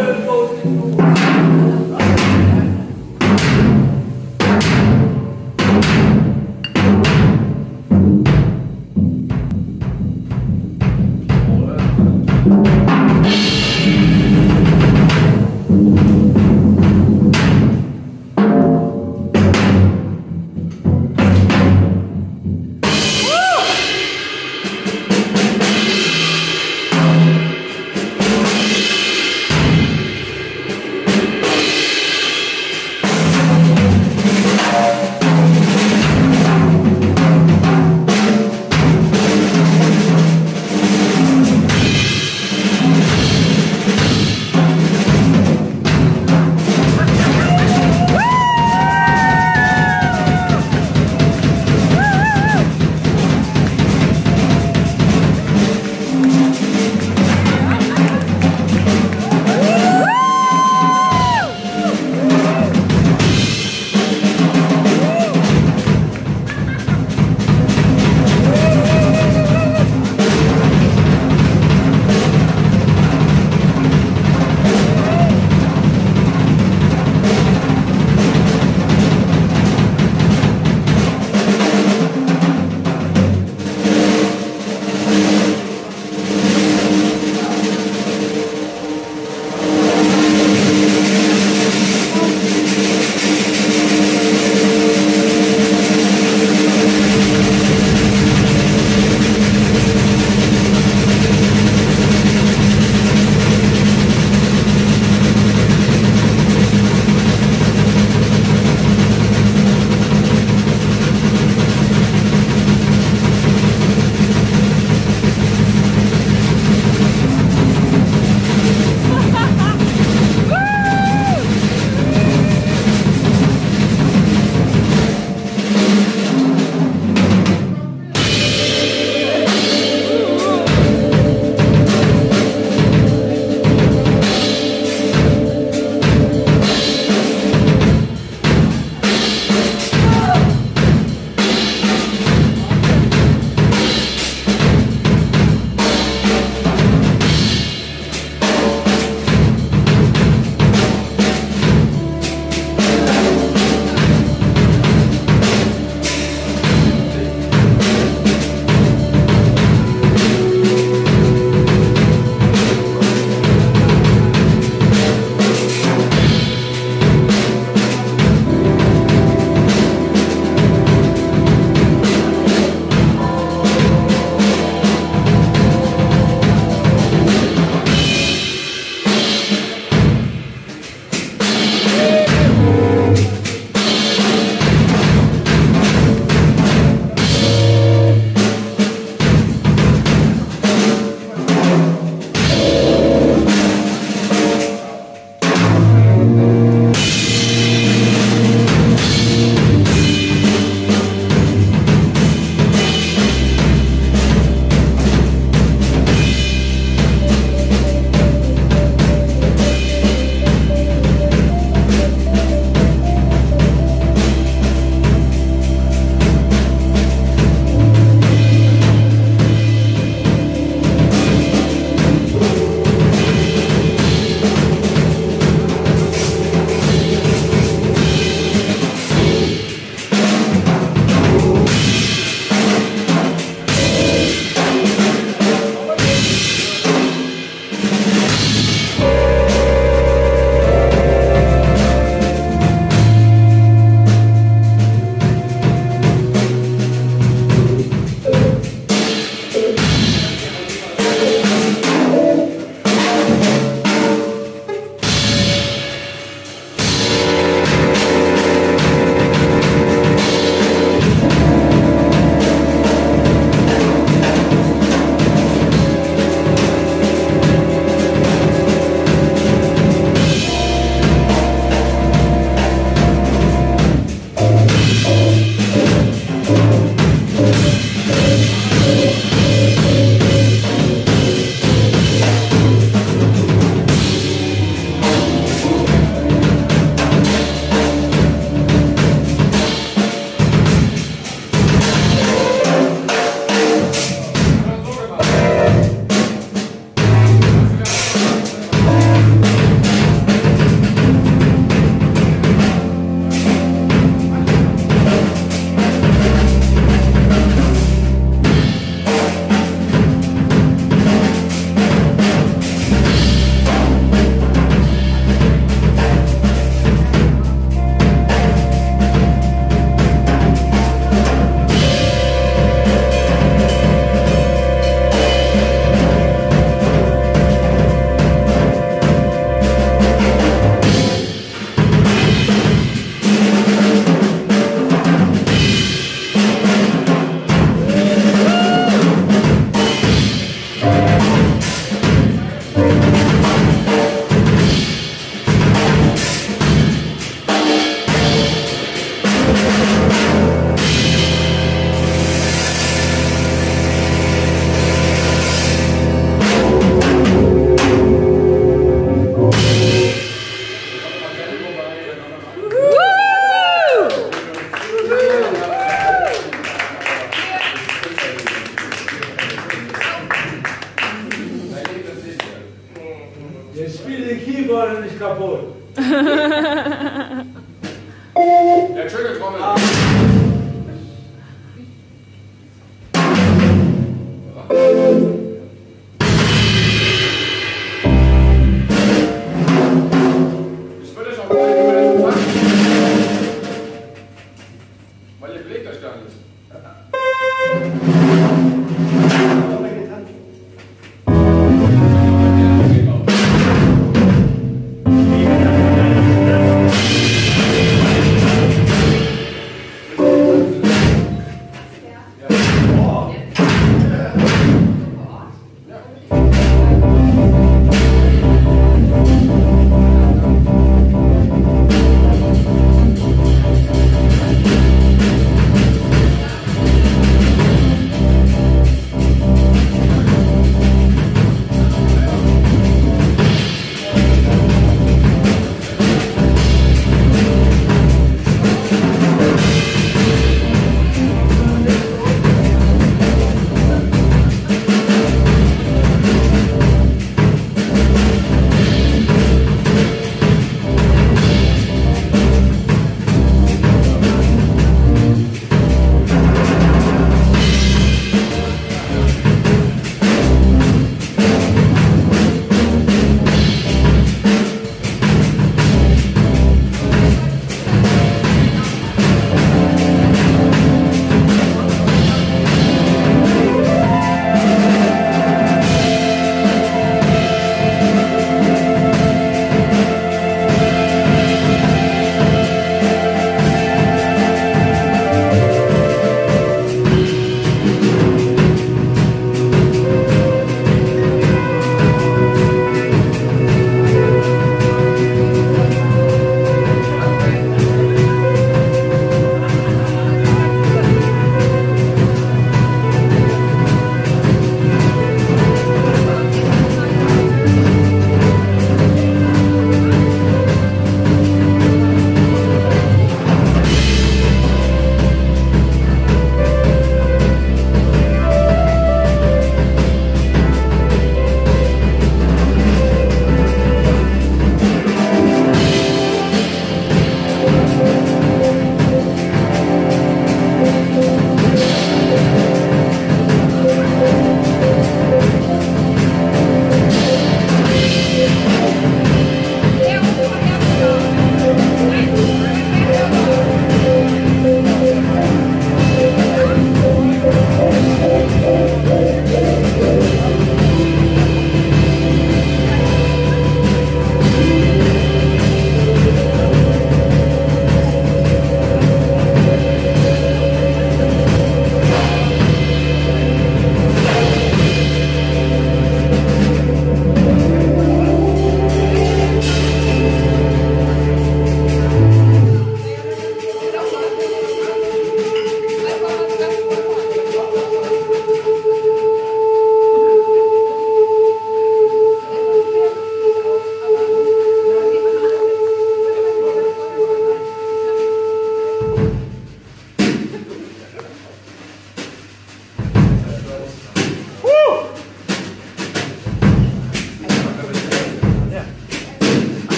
Senhor,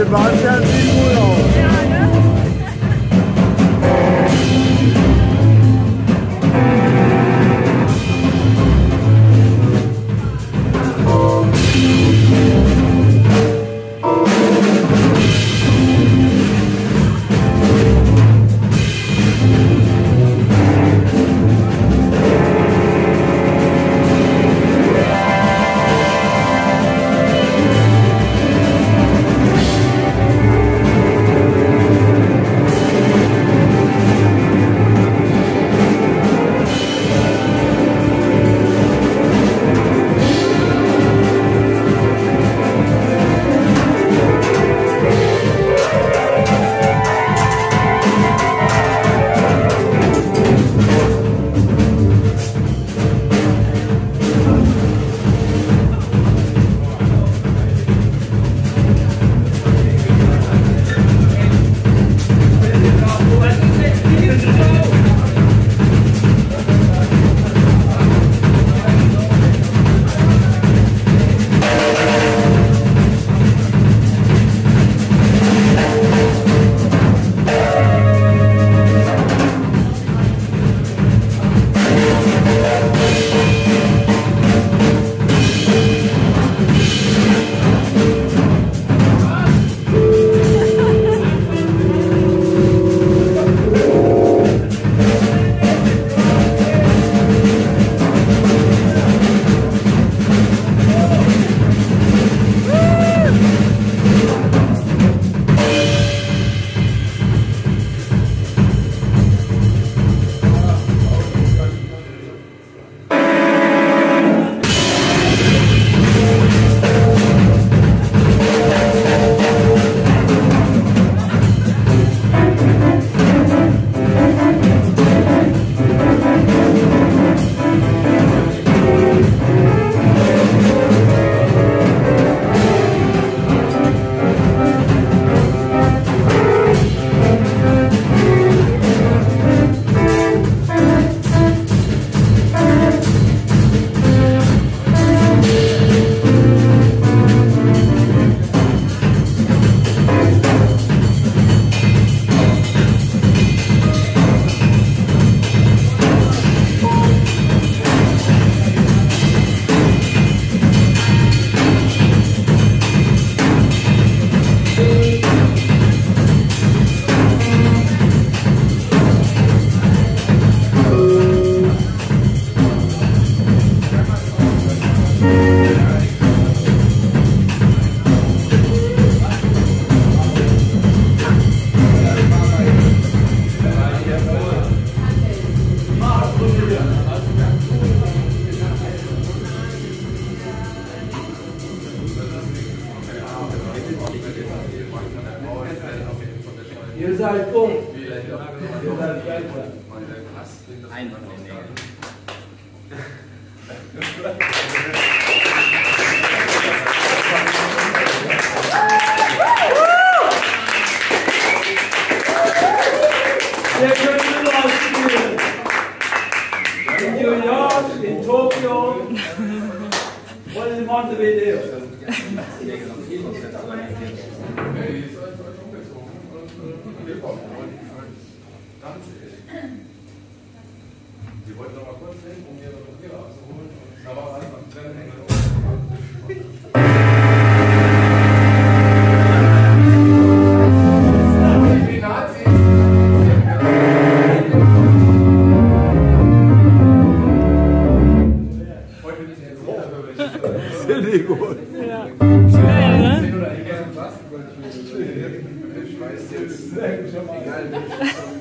den Wahlfernsehen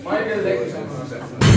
Meine Lecken schon